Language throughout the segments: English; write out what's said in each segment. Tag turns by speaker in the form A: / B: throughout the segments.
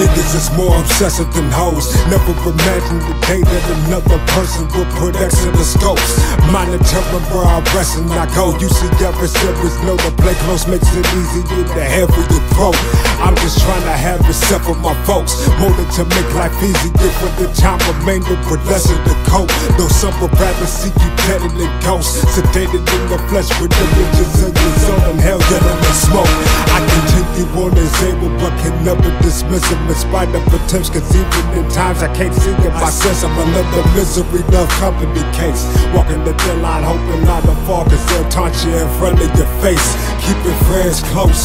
A: niggas is more obsessive than hoes. Never imagined the day that another person would put X in the scopes. Monitoring where I rest and I go. You see, every series know the play close makes it easier to have for your throat. I'm just trying to have respect for my folks. More to make life easier when the time remainder less of the cope. Though some would rather see you dead in the ghost. Sedated in the flesh with the riches of your soul and hell yelling the smoke. I continue on as able, but can never dismiss them in spite of. Cause even in times I can't see it myself, I'm another misery, love company case. Walking the thin line, hoping not to fall, cause they'll taunt you in front of your face. Keeping friends close.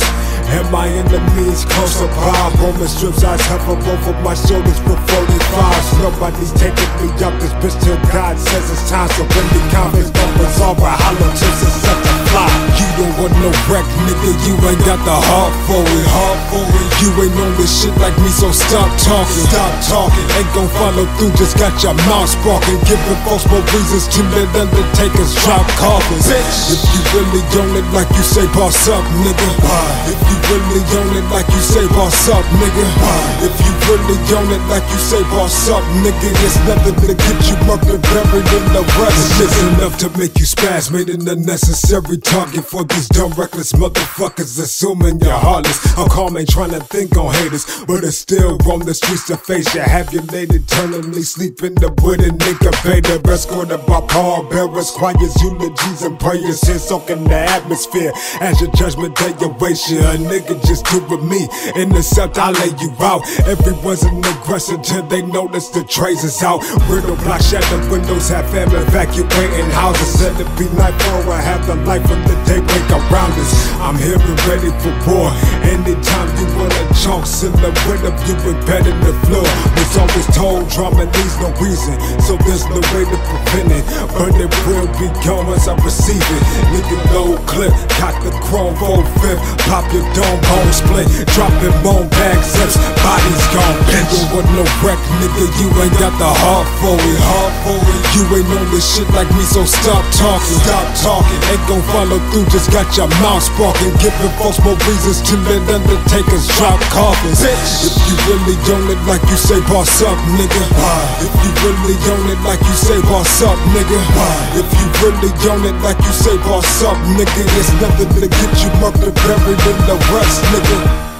A: And my enemies close. closer by Roman strips I hover over my shoulders with 45s Nobody's taking me up this bitch till God says it's time So when the conflicts don't resolve I hollow tips and You don't want no wreck nigga You ain't got the heart for it Heart for it. You ain't on this shit like me so stop talking. Stop talking. Ain't gon' follow through just got your mouth sparking. Giving folks more reasons to let undertakers drop coffins. Bitch. If you really own it like you say boss up nigga. Why? If you really own it like you say boss up nigga. Why? If you really own it like you say boss up nigga. It's nothing to get you mucked and buried in the rust It's enough to make you spaz Made an unnecessary target for these dumb reckless motherfuckers Assuming you're heartless. I'm calm ain't trying to think on haters But it's still on the streets to face you Have your lady eternally sleep in the wooden incubator. Escorted by pallbearers Choirs, eulogies and prayers. Here soaking the atmosphere. As your judgment day awaits you A nigga just do with me. Intercept, I lay you out. Everyone's an aggressor till they notice the trace is out. Riddle block, shattered windows Have family evacuating houses. Said it be night for I have the life of the day around us I'm here and ready for war. Anytime you wanna chunk Silhouette of you embedded in the floor. Was always told drama needs no reason. So there's no way to prevent it. But it will be gone once I receive it. Nigga low clip, got the chrome roll fifth. Pop your dome, bone split. Dropping bone bag zips, bodies gone You want no wreck, nigga, you ain't got the heart for it. Heart for it. You ain't on this shit like me, so stop talking. Stop talking, ain't gon' follow through Just got your mouth sparking. Giving folks more reasons to let undertakers drop coffins. Bitch, if you really own it like you say boss up, nigga. Why? If you really own it like you say boss up, nigga. Why? If you really own it like you say boss up, nigga. It's nothing to get you mucked and buried in the rust, nigga